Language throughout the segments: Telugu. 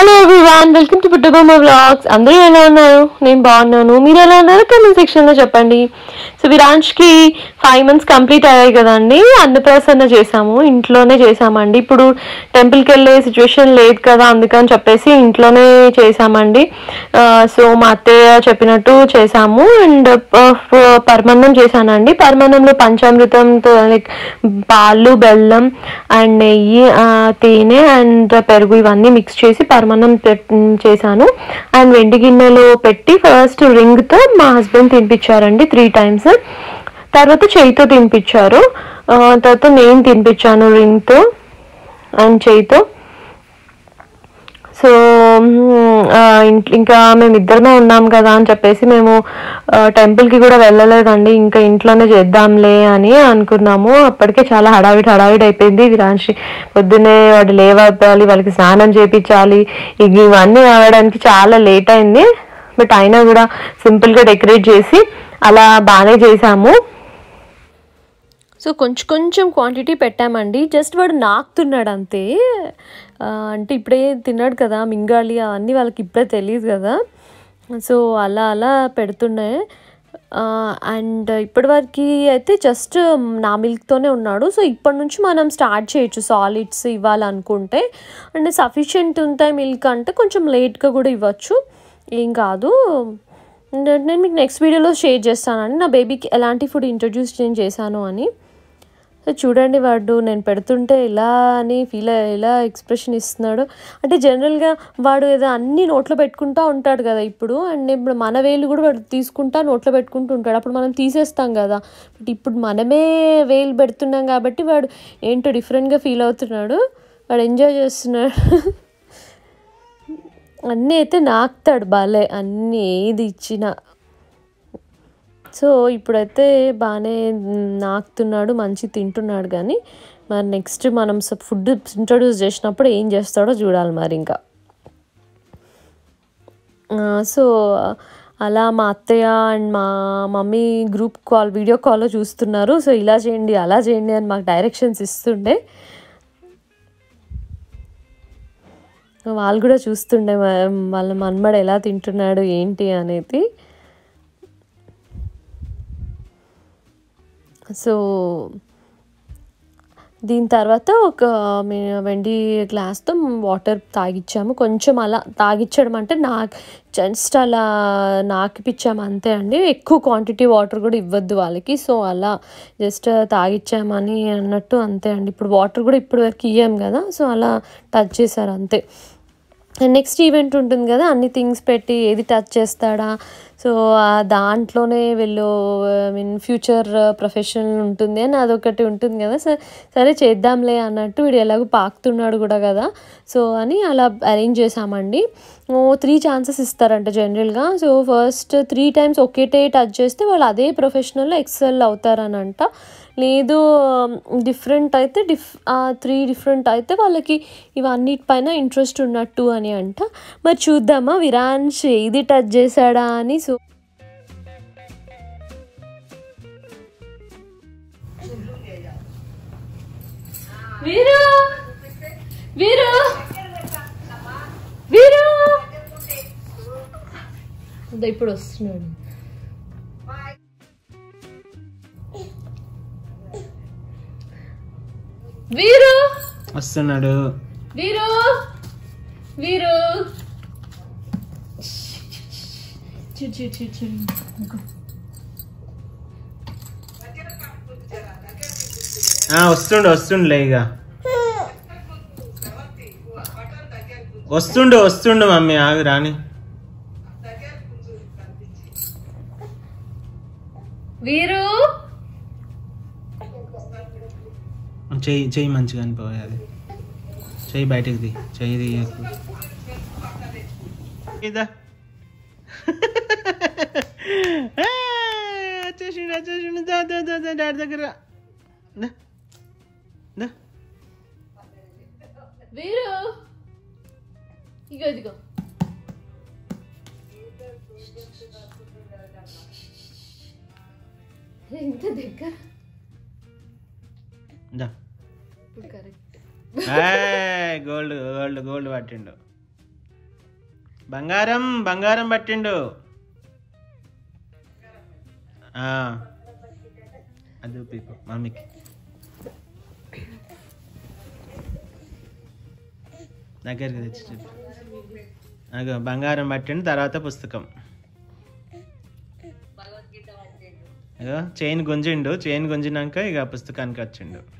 Hello everyone welcome to Puttubomma blogs అందరూ ఎలా ఉన్నారు? నేను బాగున్నాను. మీరు ఎలా ఉన్నారు? కమెంట్ సెక్షన్లో చెప్పండి. సో విరాంజ్కి ఫైవ్ మంత్స్ కంప్లీట్ అయ్యాయి కదండి. అన్నప్రసన్న చేసాము ఇంట్లోనే చేసామండి ఇప్పుడు టెంపుల్కి వెళ్ళే సిచ్యువేషన్ లేదు కదా అందుకని చెప్పేసి ఇంట్లోనే చేసామండి సో మా అత్తయ్య చెప్పినట్టు చేసాము అండ్ uh, పరమాన్నం చేశానండి. పరమాన్నంలో పంచామృతంతో లైక్ పాలు బెల్లం అండ్ నెయ్యి తేనె అండ్ uh, పెరుగు ఇవన్నీ మిక్స్ చేసి పరమాన్నం పెట్- చేశాను. అండ్ వెండి గిన్నెలో పెట్టి ఫస్ట్ రింగ్తో మా హస్బెండ్ తినిపించారండి త్రీ టైమ్స్. తర్వాత చేయితో తినిపించారు. తర్వాత నేను తినిపించాను రింగ్తో అండ్ చేయితో. సో ఇంకా మేము ఇద్దరమే ఉన్నాం కదా అని చెప్పేసి మేము టెంపుల్కి కూడా వెళ్ళలేదండి. ఇంకా ఇంట్లోనే చేద్దాంలే అని అనుకున్నాము. అప్పటికే చాలా హడావిడి హడావిడి అయిపోయింది. విరాంశి పొద్దున్నే వాడు లేవాలి వాళ్ళకి స్నానం చేపించాలి. ఇక ఇవన్నీ అవ్వడానికి చాలా లేట్ అయింది. బట్ అయినా కూడా సింపుల్గా డెకరేట్ చేసి అలా బాగానే చేసాము సో కొంచెం కొంచెం క్వాంటిటీ పెట్టామండి. జస్ట్ వాడు నాకుతున్నాడు అంతే. అంటే ఇప్పుడే తిన్నాడు కదా మింగాలి అవన్నీ వాళ్ళకి ఇప్పుడే తెలియదు కదా. సో అలా అలా పెడుతున్నాయి అండ్ ఇప్పటివరకు అయితే జస్ట్ నా మిల్క్తోనే ఉన్నాడు. సో ఇప్పటి నుంచి మనం స్టార్ట్ చేయొచ్చు సాలిడ్స్ ఇవ్వాలనుకుంటే. అంటే సఫిషియెంట్ ఉంటాయి మిల్క్ అంటే కొంచెం లేట్గా కూడా ఇవ్వచ్చు. ఏం కాదు. నేను నేను మీకు నెక్స్ట్ వీడియోలో షేర్ చేస్తానండి నా బేబీకి ఎలాంటి ఫుడ్ ఇంట్రడ్యూస్ నేను చేశాను అని. సో చూడండి వాడు నేను పెడుతుంటే ఎలా అని ఫీల్ ఎలా ఎక్స్ప్రెషన్ ఇస్తున్నాడు. అంటే జనరల్గా వాడు ఏదో అన్ని నోట్లో పెట్టుకుంటా ఉంటాడు కదా ఇప్పుడు. అండ్ ఇప్పుడు మన వేలు కూడా వాడు తీసుకుంటా నోట్లో పెట్టుకుంటూ ఉంటాడు. అప్పుడు మనం తీసేస్తాం కదా. బట్ ఇప్పుడు మనమే వేలు పెడుతున్నాం కాబట్టి వాడు ఏంటో డిఫరెంట్గా ఫీల్ అవుతున్నాడు. వాడు ఎంజాయ్ చేస్తున్నాడు. అన్నీ అయితే నాకుతాడు బాలే అన్నీ ఏది ఇచ్చినా. సో ఇప్పుడైతే బాగానే నాకుతున్నాడు మంచి తింటున్నాడు కానీ మరి నెక్స్ట్ మనం ఫుడ్ ఇంట్రడ్యూస్ చేసినప్పుడు ఏం చేస్తాడో చూడాలి మరి ఇంకా. సో అలా మా అత్తయ్య అండ్ మా మమ్మీ గ్రూప్ కాల్ వీడియో కాల్లో చూస్తున్నారు. సో ఇలా చేయండి అలా చేయండి అని మాకు డైరెక్షన్స్ ఇస్తుండే. వాళ్ళు కూడా చూస్తుండే వాళ్ళ మన్మడు ఎలా తింటున్నాడు ఏంటి అనేది. సో దీని తర్వాత ఒక వెండి గ్లాస్తో వాటర్ తాగిచ్చాము. కొంచెం అలా తాగిచ్చడం అంటే నాకు జస్ట్ అలా నాకిపిచ్చాము అంతే అండి. ఎక్కువ క్వాంటిటీ వాటర్ కూడా ఇవ్వద్దు వాళ్ళకి. సో అలా జస్ట్ తాగిచ్చామని అన్నట్టు అంతే అండి. ఇప్పుడు వాటర్ కూడా ఇప్పుడు వరకు ఇయ్యాం కదా. సో అలా టచ్ చేశారు అంతే. నెక్స్ట్ ఈవెంట్ ఉంటుంది కదా. అన్ని థింగ్స్ పెట్టి ఏది టచ్ చేస్తాడా? సో దాంట్లోనే వీళ్ళు ఐ మీన్ ఫ్యూచర్ ప్రొఫెషనల్ ఉంటుంది అని అదొకటి ఉంటుంది కదా. సరే సరే చేద్దాంలే అన్నట్టు వీడు ఎలాగో పాకుతున్నాడు కూడా కదా. సో అని అలా అరేంజ్ చేసామండి త్రీ ఛాన్సెస్ ఇస్తారంట జనరల్గా. సో ఫస్ట్ త్రీ టైమ్స్ ఒకేటే టచ్ చేస్తే వాళ్ళు అదే ప్రొఫెషనల్లో ఎక్సెల్ అవుతారనంట. లేదు డిఫరెంట్ అయితే డిఫ్ త్రీ డిఫరెంట్ అయితే వాళ్ళకి ఇవన్నిటిపైన ఇంట్రెస్ట్ ఉన్నట్టు అని అంట. మరి చూద్దామా విరాన్ ఏది టచ్ చేశాడా అని వీరు వీరు వీరు ఇప్పుడు వస్తున్నాడు వీరు వస్తున్నాడు వీరు వీరు చూడు చూడు చూడు చూడు ఇంకో. ఆ, వస్తుండు వస్తుండులే ఇక వస్తుండు వస్తుండు మమ్మీ ఆగు రాని. వీరు? చెయ్యి చెయ్యి మంచిగా అనిపోయాలి చెయ్యి బయటకు చెయ్యి తీయకు ఇదా. వచ్చేసిండు వచ్చేసిండు. దా దా దా దా డాడీ దగ్గర వీరు. ఇగో ఇదిగో. ఇంత దగ్గర? గోల్డ్ గోల్డ్ గోల్డ్ పట్టిండు. బంగారం బంగారం పట్టిండు. అది మమ్మీకి. దగ్గరికి తెచ్చి చెప్పు. అగో బంగారం పట్టిండు తర్వాత పుస్తకం. అగో చైన్ గుంజిండు చైన్ గుంజినాక ఇక పుస్తకానికి వచ్చిండు.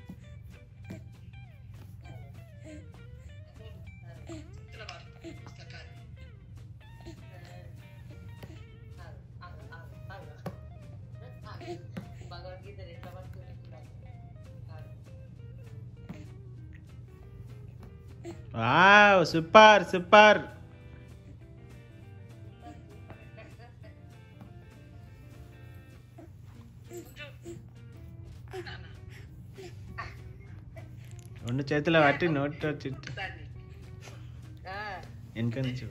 Wow super super. రెండు చేతుల పట్టి నోట్ వచ్చి వెనక నుంచి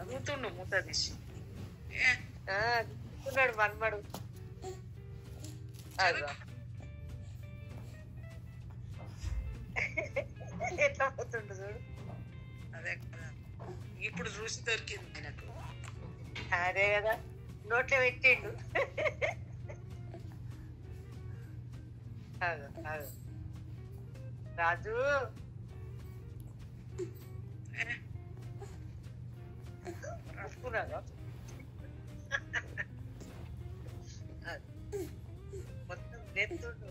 చదువుతుండు మూత తీసి. ఆ, చదువుతున్నాడు మన్మడు అదో. ఎట్లా పోతుండు చూడు. అదే. ఇప్పుడు చూసి దొరికింది నాకు అదే కదా. నోట్లో పెట్టిండు. అదో, అదో. రాజు. రాసుకున్నాగా మొత్తం నెత్తుండు